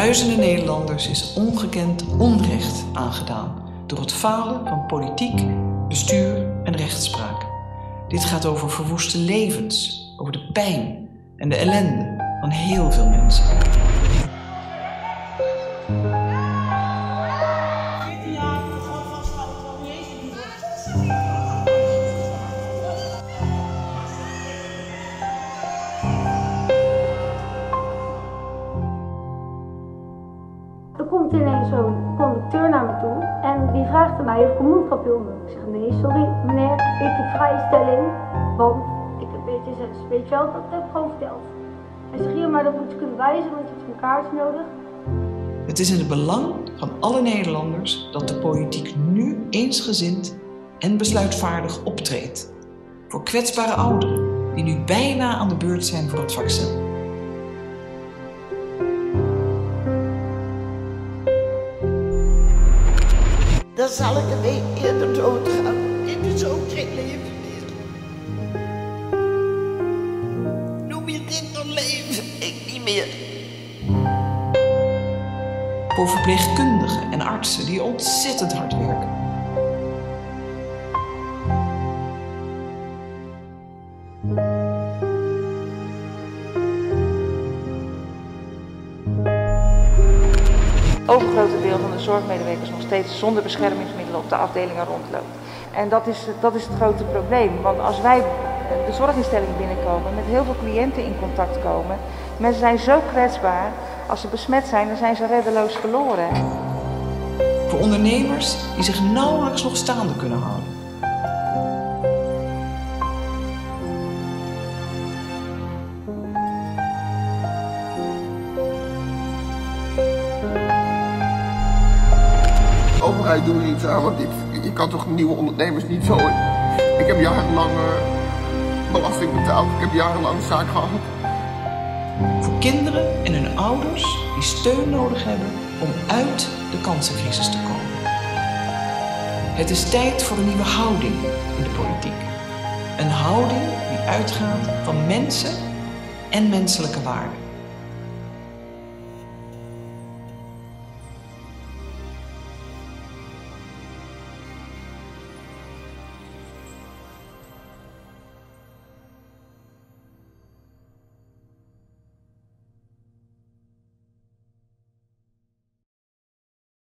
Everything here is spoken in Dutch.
Duizenden Nederlanders is ongekend onrecht aangedaan door het falen van politiek, bestuur en rechtspraak. Dit gaat over verwoeste levens, over de pijn en de ellende van heel veel mensen. Komt ineens zo'n conducteur naar me toe en die vraagt aan mij of ik een mondkapje wil. Ik zeg nee, sorry meneer, ik heb vrijstelling, want ik heb BTSS. Weet je wel, dat heb ik gewoon verteld. Hij zegt hier, maar dat moet je kunnen wijzen, want je hebt een kaart nodig. Het is in het belang van alle Nederlanders dat de politiek nu eensgezind en besluitvaardig optreedt. Voor kwetsbare ouderen die nu bijna aan de beurt zijn voor het vaccin. Dan zal ik een week eerder doodgaan. Dit is ook geen leven meer. Noem je dit dan leven? Ik niet meer. Voor verpleegkundigen en artsen die ontzettend hard werken. Overgrote deel van de zorgmedewerkers nog steeds zonder beschermingsmiddelen op de afdelingen rondloopt. En dat is, dat is het grote probleem. Want als wij de zorginstelling binnenkomen, met heel veel cliënten in contact komen, mensen zijn zo kwetsbaar. Als ze besmet zijn, dan zijn ze reddeloos verloren. Voor ondernemers die zich nauwelijks nog staande kunnen houden. Doet er iets want je kan toch nieuwe ondernemers niet zo... Ik heb jarenlang uh, belasting betaald, ik heb jarenlang een zaak gehad. Voor kinderen en hun ouders die steun nodig hebben om uit de kansencrisis te komen. Het is tijd voor een nieuwe houding in de politiek. Een houding die uitgaat van mensen en menselijke waarden.